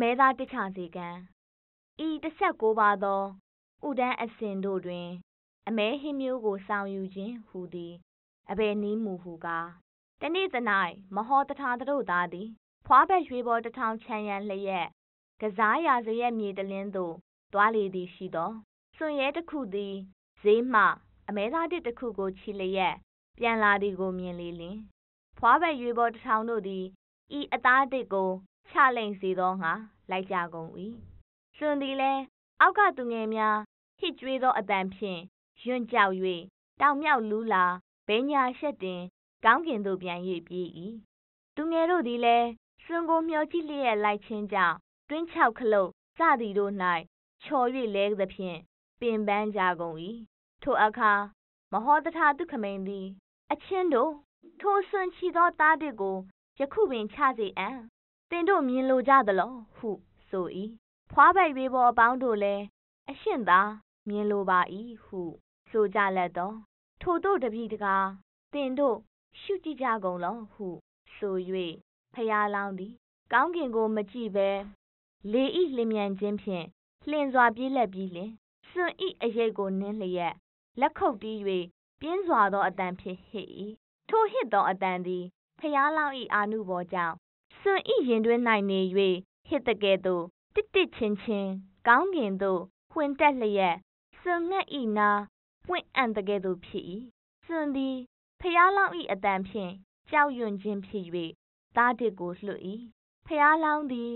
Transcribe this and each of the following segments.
မဲသားတချစေကံဤတစ်ဆက်ကိုပါသောဥဒန်းအစဉ်တို့တွင် အမဲဟင်းမျိုးကိုဆောင်ယူခြင်းဟူသည်အဘယ်နည်းမူဟုကားတနေ့သ၌မဟောတထာတို့သားသည် ဖွားဘက်ရွှေပေါ်တထောင်ချံရန်လျက် ကစားရာဇရက်မြေတလင်းသို့သွားလေသည်ရှိသောစွန်ရဲတစ်ခုသည်ဈေးမှ အမဲသားတစ်တစ်ခုကိုချီလျက်ပြန်လာသည်ကိုမြင်လေလင်ဖွားဘက်ရွေပေါ်တထောင်တို့သည်ဤအသားတစ်ကို ချလိမ့်စေသောငါလိုက်ကြကုန်၏စွန်သည်လည်းအောက်ကသူငယ်များဟစ်ကြွေးသောအတန်ဖြင့်ယွန့်ကြောက်၍တောင်မြောက်လူးလာဘဲညာရှက်တင်ကောင်းကင်သို့ပြန်၍ပြေး၏သူငယ်တို့သည်လည်းစွန်ကိုမျှော်ကြည့်လျက်လိုက်ခြင်းကြောင့်တွင်းချောက်ခလုတ်စသည်တို့၌ချော်၍လဲသဖြင့်ပင်ပန်းကြကုန်၏ထိုအခါမဟောတထသူခမိန်သည် အချင်းတို့ထိုစွန်ချီသောသားတစ်ကိုယခုပင်ချစေအံ့ တင်တို့မြင်လိုကြသလောဟုဆို၏ဖွားပိုက်ပေပေါ်အပေါင်းတို့လည်းအရှင်သာမြင်လိုပါ၏ဟုဆိုကြလက်သောထိုတို့တပည့်တကားတင်တို့ရှုကြည့်ကြကုန်လောဟုဆို၍ဖျားလောင်းသည် ကောင်းကင်ကိုမကြည့်ဘဲလေဤလျင်မြန်ခြင်းဖြင့်လှင်စွာပြေးလက်ပြီးလျင်စွန်ဤအရေးကိုနင်းလျက်လက်ခုပ်တီး၍ပြင်းစွာသောအတန်ဖြင့်ဟစ်၏ထိုဟစ်သောအတန်သည်ဖျားလောင်းဤအာနုဘောကြောင့် စွန်ဤရင်တွင်၌နေ၍ဟစ်တကဲ့သို့တစ်တစ်ချင်းချင်းကောင်းကင်သို့ဖွင့်တက်လျက်စွန်ငှက်ဤနာပွင့်အံ့တကဲ့သို့ဖြစ်၏စွန်သည်ဖျားလောင်းဤအတန်ဖြင့်ကြောက်ရွံ့ခြင်းဖြစ်၍သားတစ်ကိုလွှတ်၏ဖျားလောင်းသည်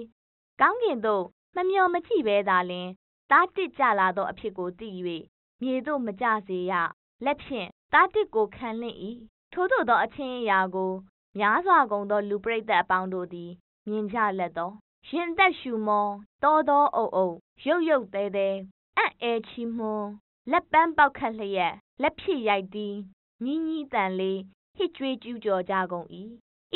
ကောင်းကင်သို့မမျှော်မကြည့်ဘဲသာလျှင်သားတစ်ကြလာသောအဖြစ်ကိုသိ၍မြေသို့မကျစေရလက်ဖြင့်သားတစ်ကိုခံလင့်၏ထို့သောသောအချင်းအရာကို များစွာကုန်သော လူပရိသတ်အပေါင်းတို့သည် မြင်ကြလက်သောရင်သက်ရှူမောတောသောအုပ်အုပ်ရုတ်ရုတ်သေးသေးအံ့အဲချီးမွန်းလက်ပန်းပေါက်ခတ်လျက်လက်ဖြစ်ရိုက်တီးညီးညီးတန်လေးဟစ်ကြွေးကျူးကျော်ကြကုန်၏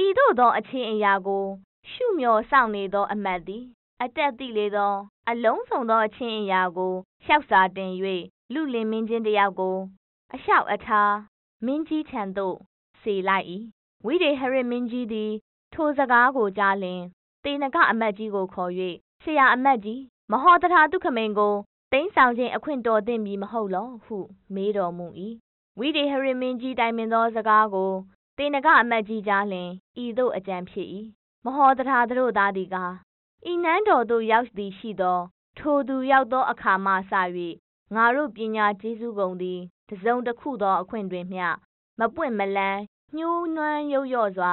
ဤသို့သောအချင်းအရာကို ရှုမျှော်စောင့်နေသောအမတ်သည် အတက်သိလေသော အလုံးစုံသောအချင်းအရာကိုလျှောက်စာတင်၍လူလင်မင်းချင်းတယောက်ကို အလျှောက်အထားမင်းကြီးထံသို့စေလိုက်၏ ဝိဒေဟရစ်မင်းကြီးသည် ထိုစကားကိုကြားလျင်တေနကအမတ်ကြီးကိုခေါ်၍ဆရာအမတ်ကြီးမဟောတထာတုခမိန်ကိုတိမ်းဆောင်ခြင်းအခွင့်တော်သင့်ပြီမဟုတ်လောဟု မေးတော်မူ၏ဝိဒေဟရစ်မင်းကြီးတိုင်ပင်သောစကားကိုတေနကအမတ်ကြီးကြားလျင်ဤသို့အကြံဖြစ်၏မဟောတထာတို့သားသည်ကားဤနန်းတော်သို့ရောက်သည်ရှိသော ထိုသူရောက်သောအခါမှစ၍ငါတို့ပညာကျေးဇူးကုန်သည်တစုံတစ်ခုသောအခွင့်တွင်မျှမပွင့်မလန်း ညှိုးနွမ်းရုပ်ရော့စွာ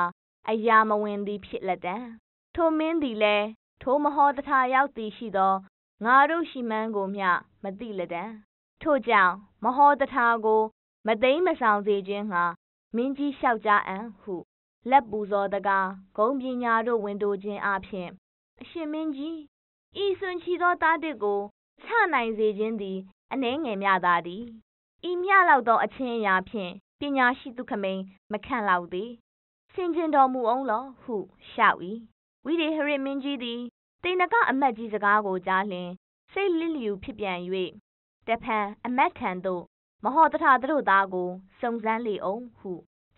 အရာမဝင်သည်ဖြစ်လက်တံ ထိုမင်းသည်လည်း ထိုမဟောတထာရောက်သည်ရှိသော ငါတို့ရှိမှန်းကိုမျှ မသိလတံ ထို့ကြောင့် မဟောတထာကို မသိမ်းမဆောင်စေခြင်းငှာမင်းကြီးလျှောက်ကြအံ့ဟု လက်ပူဇော်တကား ဂုံပညာတို့ ဝင်တိုခြင်းအပြင်အရှင်မင်းကြီးဤစွန်ချီသောသားတစ်ကို ချနိုင်စေခြင်းသည် အနှဲငယ်မြသာသည် ဤမြလောက်သော အချင်းအရာဖြင့် ပညာရှိသူခမိန်မခန့်လောက်သည်ဆင်ခြင်တော်မူအောင်လောဟုလျှောက်၏ဝိဒေဟရစ်မင်းကြီးသည်တေနကအမတ်ကြီးစကားကိုကြားလျင်စိတ်လစ်လျူဖြစ်ပြန်၍တဖန်အမတ်ထံသို့မဟောတထတို့သားကိုစုံစမ်းလေအောင်ဟု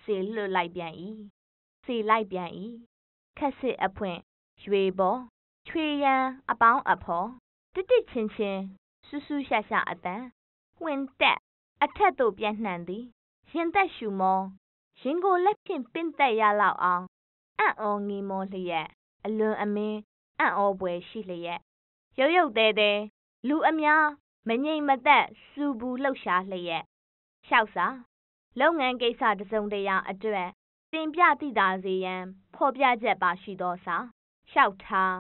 စေလွတ်လိုက်ပြန်၏စေလိုက်ပြန်၏ခက်စစ်အဖွင့်ရွေပေါ်ချွေရန်အပေါင်းအဖော်တစ်တစ်ချင်းချင်းဆူးဆူးရှာရှာအတန်ဝင်တက်အထက်သို့ပြန့်နှံ့သည် ရင်သက်ရှူမောရင်ကိုလက်ဖြင့်ပင့်သက်ရလောက်အောင်အံ့ဩငေးမောလျက်အလွန်အမင်းအံ့ဩဖွယ်ရှိလျက်ရုတ်ရုတ်သေးသေးလူအများမငြိမ်မသက်စူဘူးလှုပ်ရှားလျက်လျှောက်စာလုပ်ငန်းကိစ္စတစုံတရာအတွက်တင်ပြသိတာစေရန်ဖော်ပြချက်ပါရှိသောစာလျှောက်ထား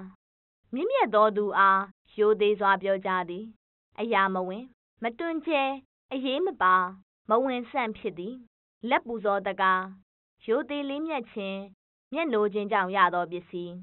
မြင့်မြတ်သောသူအားရိုသေးစွာပြောကြသည် အရာမဝင် မတွင်ကျဲအရေးမပါ မဝင်ဆန့်ဖြစ်သည်လက်ပူဇော်တကားရိုသေးလေးမြတ်ခြင်းမျက်နှိုးခြင်းကြောင့်ရသောပစ္စည်း